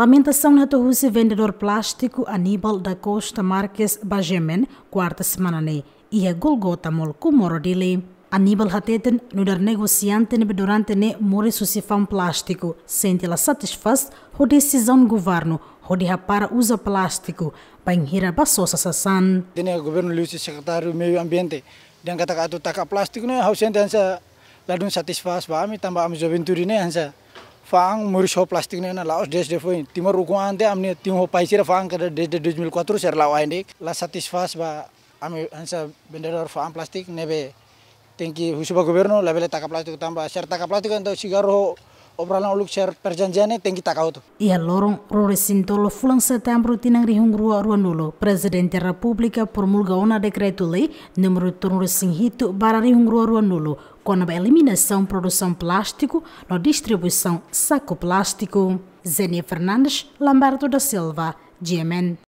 Lamentação na Torrúcia vendedor plástico Aníbal da Costa Marques Bajemen, quarta semana ne, e a Golgota mol kumoro dele. Aníbal Hateten, no dar negociante ne durante ne mori susifam plástico, sente la satisfaz ho decisão governo, ho de para usa plástico, para enhira basosa sasan. Dene governo Luiz secretário meio ambiente, dan kata kata taka plástico ne hausen dan sa ladun satisfaz ba ami tambah ami joventuri ne hansa fang muris ho plastik ne na laos des de foi timor ruku ante amne tim ho paisira fang kada des de 2004 ser lawa inde la satisfaz ba ami hansa vendedor fang plastik nebe tengki husuba governo labele taka plastik tambah ser taka plastik ando cigarro obrolan uluk share perjanjiannya tinggi tak kau tu. Ia lorong rore sintolo fulang setembro tinang rihung rua rua nulo. República promulga una decreto lei número turno hitu para rihung rua com a eliminação produção plástico na distribuição saco plástico. Zenia Fernandes, Lamberto da Silva, GMN.